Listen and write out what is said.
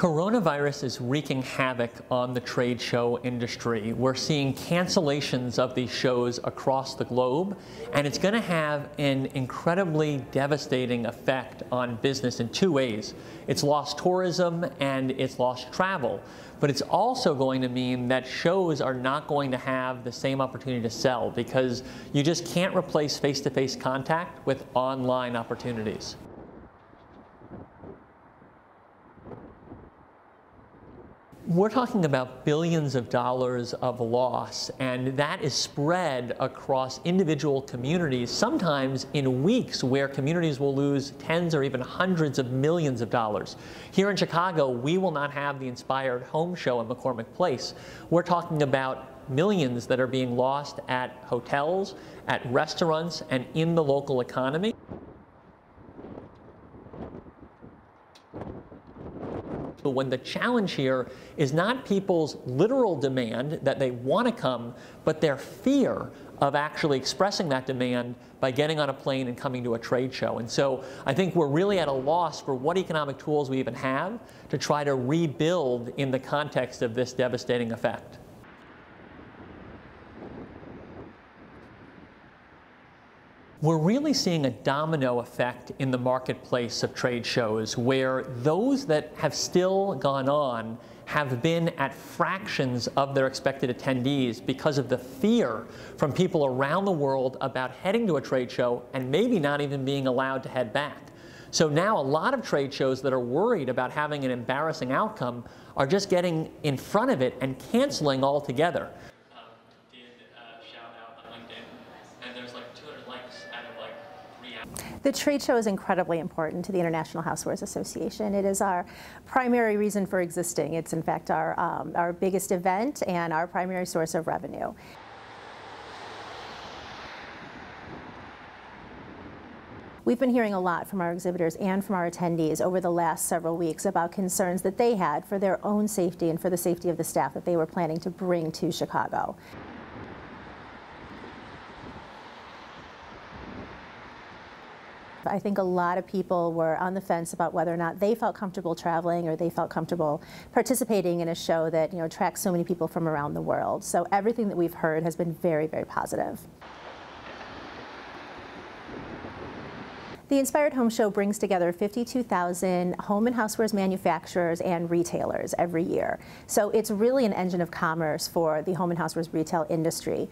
Coronavirus is wreaking havoc on the trade show industry. We're seeing cancellations of these shows across the globe, and it's going to have an incredibly devastating effect on business in two ways. It's lost tourism and it's lost travel, but it's also going to mean that shows are not going to have the same opportunity to sell because you just can't replace face to face contact with online opportunities. We're talking about billions of dollars of loss, and that is spread across individual communities, sometimes in weeks where communities will lose tens or even hundreds of millions of dollars. Here in Chicago, we will not have the Inspired Home Show at McCormick Place. We're talking about millions that are being lost at hotels, at restaurants, and in the local economy. But when the challenge here is not people's literal demand that they want to come, but their fear of actually expressing that demand by getting on a plane and coming to a trade show. And so I think we're really at a loss for what economic tools we even have to try to rebuild in the context of this devastating effect. We're really seeing a domino effect in the marketplace of trade shows where those that have still gone on have been at fractions of their expected attendees because of the fear from people around the world about heading to a trade show and maybe not even being allowed to head back. So now a lot of trade shows that are worried about having an embarrassing outcome are just getting in front of it and canceling altogether. The trade show is incredibly important to the International Housewares Association. It is our primary reason for existing. It's in fact our, um, our biggest event and our primary source of revenue. We've been hearing a lot from our exhibitors and from our attendees over the last several weeks about concerns that they had for their own safety and for the safety of the staff that they were planning to bring to Chicago. I think a lot of people were on the fence about whether or not they felt comfortable traveling or they felt comfortable participating in a show that you know attracts so many people from around the world. So everything that we've heard has been very, very positive. The Inspired Home Show brings together 52,000 home and housewares manufacturers and retailers every year. So it's really an engine of commerce for the home and housewares retail industry.